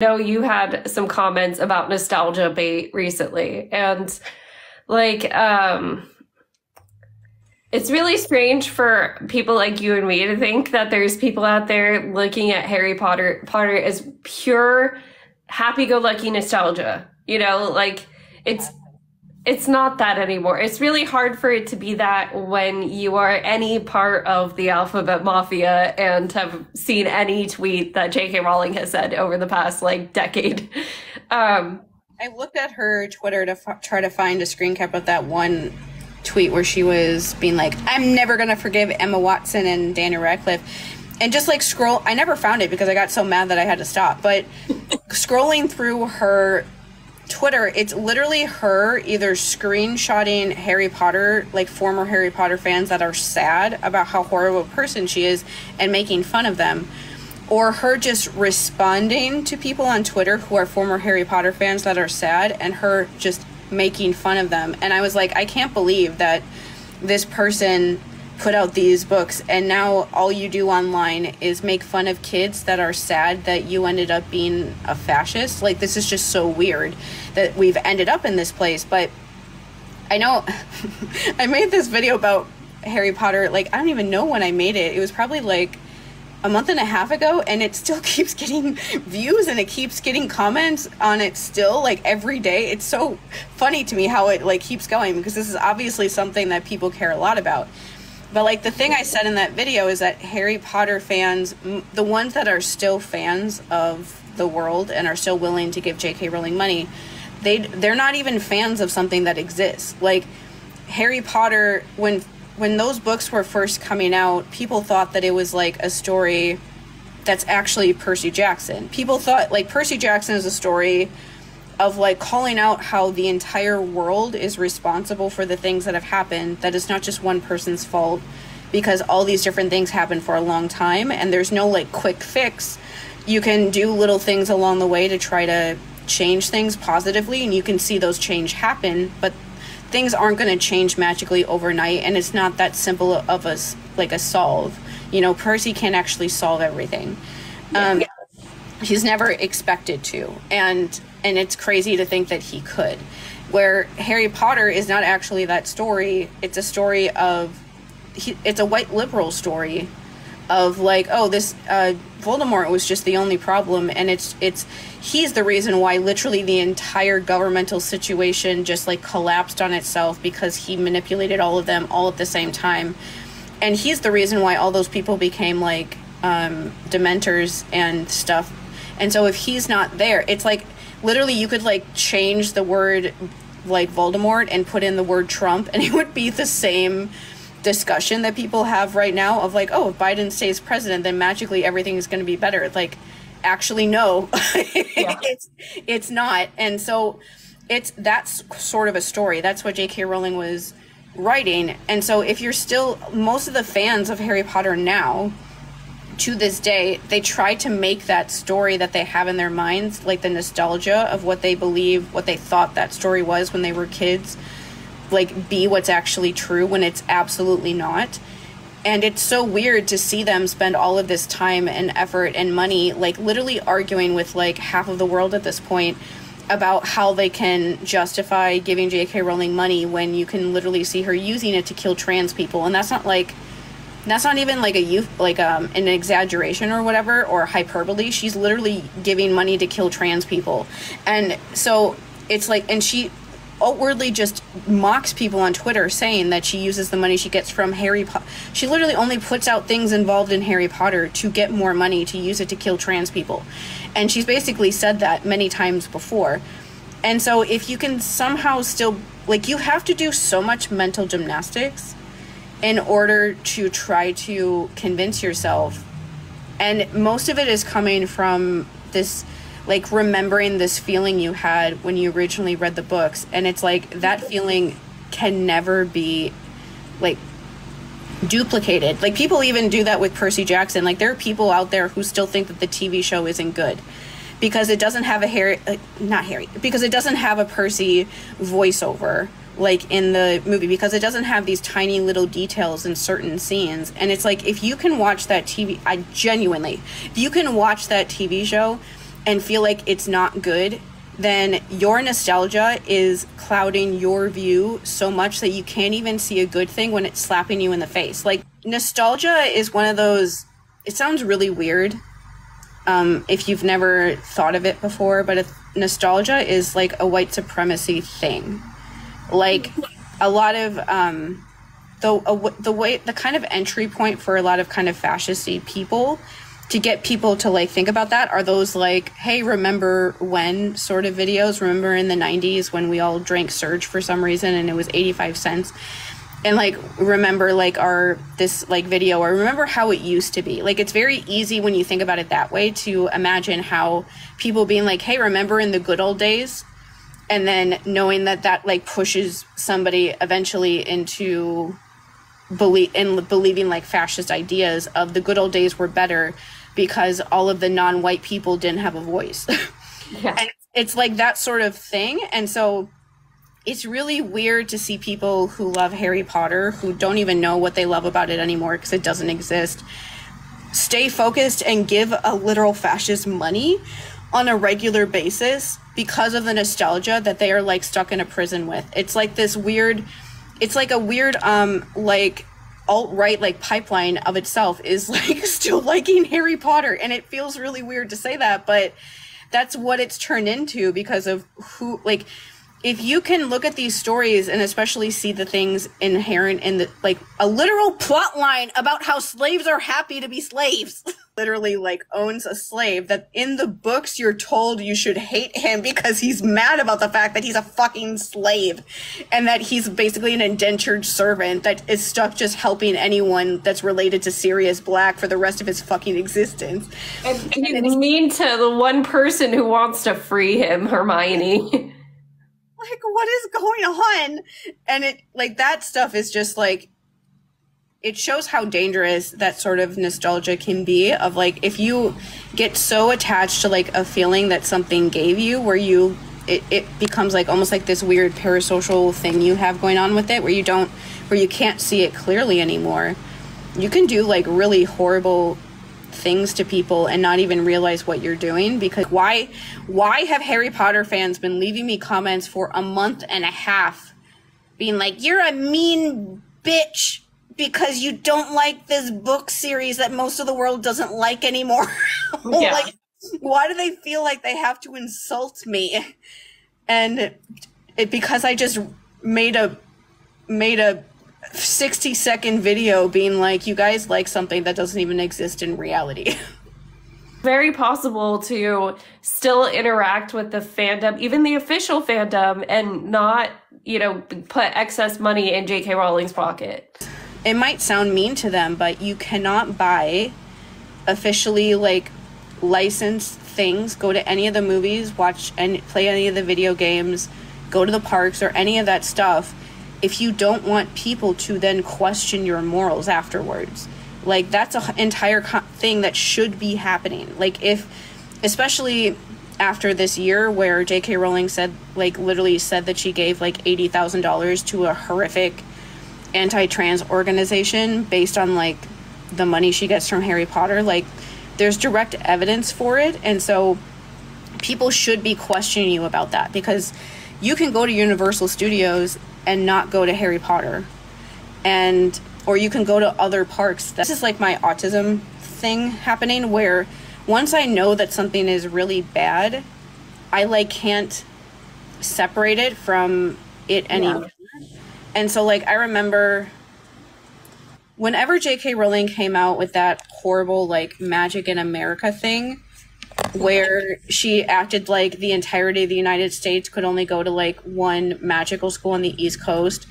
know you had some comments about nostalgia bait recently, and like, um, it's really strange for people like you and me to think that there's people out there looking at Harry Potter Potter as pure happy-go-lucky nostalgia. You know, like it's it's not that anymore. It's really hard for it to be that when you are any part of the alphabet mafia and have seen any tweet that J.K. Rowling has said over the past like decade. Um, I looked at her Twitter to try to find a screen cap of that one tweet where she was being like, I'm never going to forgive Emma Watson and Daniel Radcliffe. And just like scroll, I never found it because I got so mad that I had to stop. But scrolling through her Twitter, it's literally her either screenshotting Harry Potter, like former Harry Potter fans that are sad about how horrible a person she is and making fun of them, or her just responding to people on Twitter who are former Harry Potter fans that are sad and her just making fun of them. And I was like, I can't believe that this person put out these books and now all you do online is make fun of kids that are sad that you ended up being a fascist. Like this is just so weird that we've ended up in this place. But I know I made this video about Harry Potter like I don't even know when I made it. It was probably like a month and a half ago and it still keeps getting views and it keeps getting comments on it still like every day it's so funny to me how it like keeps going because this is obviously something that people care a lot about but like the thing i said in that video is that harry potter fans the ones that are still fans of the world and are still willing to give jk rowling money they they're not even fans of something that exists like harry potter when when those books were first coming out, people thought that it was like a story that's actually Percy Jackson. People thought like Percy Jackson is a story of like calling out how the entire world is responsible for the things that have happened, that it's not just one person's fault because all these different things happen for a long time and there's no like quick fix. You can do little things along the way to try to change things positively and you can see those change happen, but things aren't going to change magically overnight and it's not that simple of a like a solve. You know percy can't actually solve everything. Um, he's never expected to and and it's crazy to think that he could. Where harry potter is not actually that story it's a story of he, it's a white liberal story of like oh this uh, Voldemort was just the only problem and it's it's he's the reason why literally the entire governmental situation just like collapsed on itself because he manipulated all of them all at the same time. And he's the reason why all those people became like um, dementors and stuff. And so if he's not there it's like literally you could like change the word like Voldemort and put in the word Trump and it would be the same discussion that people have right now of like, oh, if Biden stays president, then magically everything is going to be better. Like, actually, no, yeah. it's it's not. And so, it's that's sort of a story. That's what J.K. Rowling was writing. And so, if you're still most of the fans of Harry Potter now, to this day, they try to make that story that they have in their minds, like the nostalgia of what they believe, what they thought that story was when they were kids like be what's actually true when it's absolutely not. And it's so weird to see them spend all of this time and effort and money like literally arguing with like half of the world at this point about how they can justify giving JK Rowling money when you can literally see her using it to kill trans people. And that's not like that's not even like a youth like um an exaggeration or whatever or hyperbole she's literally giving money to kill trans people and so it's like and she outwardly just mocks people on Twitter saying that she uses the money she gets from Harry Potter. She literally only puts out things involved in Harry Potter to get more money to use it to kill trans people. And she's basically said that many times before. And so if you can somehow still like you have to do so much mental gymnastics in order to try to convince yourself. And most of it is coming from this like remembering this feeling you had when you originally read the books. And it's like that feeling can never be like duplicated. Like people even do that with percy jackson. Like there are people out there who still think that the tv show isn't good because it doesn't have a harry uh, not harry because it doesn't have a percy voiceover like in the movie because it doesn't have these tiny little details in certain scenes and it's like if you can watch that tv i genuinely if you can watch that tv show and feel like it's not good, then your nostalgia is clouding your view so much that you can't even see a good thing when it's slapping you in the face. Like, nostalgia is one of those, it sounds really weird um, if you've never thought of it before, but nostalgia is like a white supremacy thing. Like, a lot of, um, the, the way, the kind of entry point for a lot of kind of fascisty people to get people to like think about that are those like hey remember when sort of videos remember in the 90s when we all drank surge for some reason and it was 85 cents and like remember like our this like video or remember how it used to be like it's very easy when you think about it that way to imagine how people being like hey remember in the good old days and then knowing that that like pushes somebody eventually into believe in believing like fascist ideas of the good old days were better because all of the non-white people didn't have a voice. yeah. And it's like that sort of thing. And so it's really weird to see people who love Harry Potter who don't even know what they love about it anymore because it doesn't exist stay focused and give a literal fascist money on a regular basis because of the nostalgia that they are like stuck in a prison with. It's like this weird it's like a weird um like alt right like pipeline of itself is like still liking Harry Potter. And it feels really weird to say that, but that's what it's turned into because of who like if you can look at these stories and especially see the things inherent in the like a literal plot line about how slaves are happy to be slaves. Literally like owns a slave that in the books you're told you should hate him because he's mad about the fact that he's a fucking slave and that he's basically an indentured servant that is stuck just helping anyone that's related to Sirius Black for the rest of his fucking existence. And, and he's mean to the one person who wants to free him Hermione like what is going on? And it like that stuff is just like it shows how dangerous that sort of nostalgia can be of like if you get so attached to like a feeling that something gave you where you it, it becomes like almost like this weird parasocial thing you have going on with it where you don't where you can't see it clearly anymore you can do like really horrible things to people and not even realize what you're doing because why why have Harry Potter fans been leaving me comments for a month and a half being like you're a mean bitch because you don't like this book series that most of the world doesn't like anymore yeah. like why do they feel like they have to insult me and it because I just made a made a 60 second video being like, you guys like something that doesn't even exist in reality. Very possible to still interact with the fandom, even the official fandom, and not, you know, put excess money in J.K. Rowling's pocket. It might sound mean to them, but you cannot buy officially like licensed things, go to any of the movies, watch and play any of the video games, go to the parks or any of that stuff if you don't want people to then question your morals afterwards. Like that's an entire co- thing that should be happening. Like if especially after this year where J.K. Rowling said like literally said that she gave like $80,000 to a horrific anti-trans organization based on like the money she gets from Harry Potter like there's direct evidence for it and so people should be questioning you about that because you can go to Universal Studios and not go to Harry Potter. And or you can go to other parks. This is like my autism thing happening where once I know that something is really bad, I like can't separate it from it anymore. Yeah. And so like I remember whenever JK Rowling came out with that horrible like magic in America thing, where she acted like the entirety of the United States could only go to like one magical school on the East Coast.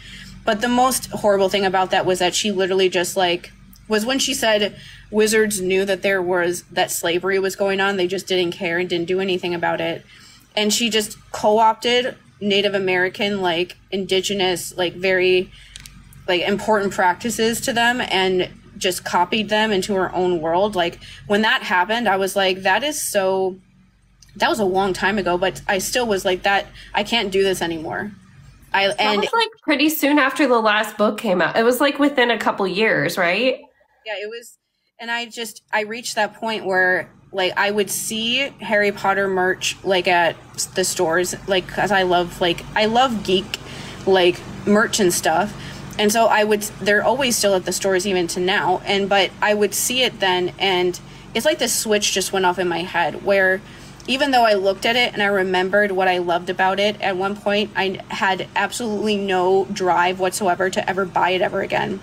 But the most horrible thing about that was that she literally just like was when she said wizards knew that there was that slavery was going on, they just didn't care and didn't do anything about it. And she just co-opted Native American like indigenous like very like important practices to them and just copied them into her own world. Like when that happened, I was like, that is so. That was a long time ago, but I still was like that. I can't do this anymore. I and was like pretty soon after the last book came out. It was like within a couple years, right? Yeah, it was. And I just I reached that point where like I would see Harry Potter merch like at the stores, like because I love like I love geek like merch and stuff. And so I would they're always still at the stores even to now. And but I would see it then and it's like the switch just went off in my head where even though I looked at it and I remembered what I loved about it, at one point I had absolutely no drive whatsoever to ever buy it ever again.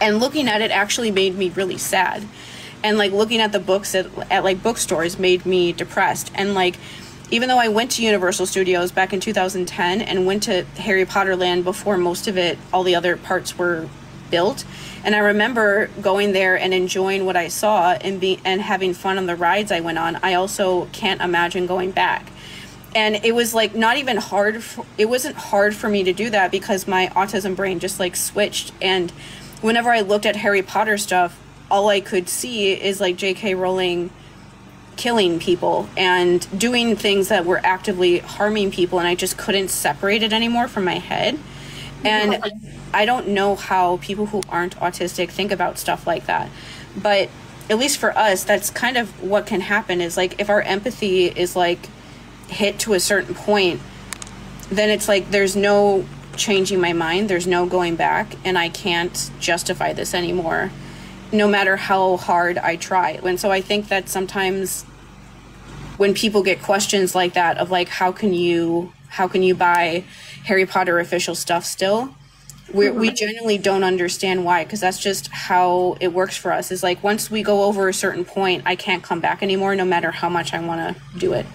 And looking at it actually made me really sad. And like looking at the books at, at like bookstores made me depressed. And like even though I went to Universal Studios back in 2010 and went to Harry Potter Land before most of it, all the other parts were built, and I remember going there and enjoying what I saw and be and having fun on the rides I went on. I also can't imagine going back. And it was like not even hard for, it wasn't hard for me to do that because my autism brain just like switched and whenever I looked at Harry Potter stuff, all I could see is like JK Rowling killing people and doing things that were actively harming people and I just couldn't separate it anymore from my head. And I don't know how people who aren't autistic think about stuff like that. But at least for us, that's kind of what can happen is like if our empathy is like hit to a certain point, then it's like there's no changing my mind, there's no going back, and I can't justify this anymore, no matter how hard I try. And so I think that sometimes when people get questions like that of like how can you how can you buy Harry Potter official stuff still? we we mm-hmm. genuinely don't understand why because that's just how it works for us is like once we go over a certain point i can't come back anymore no matter how much i want to do it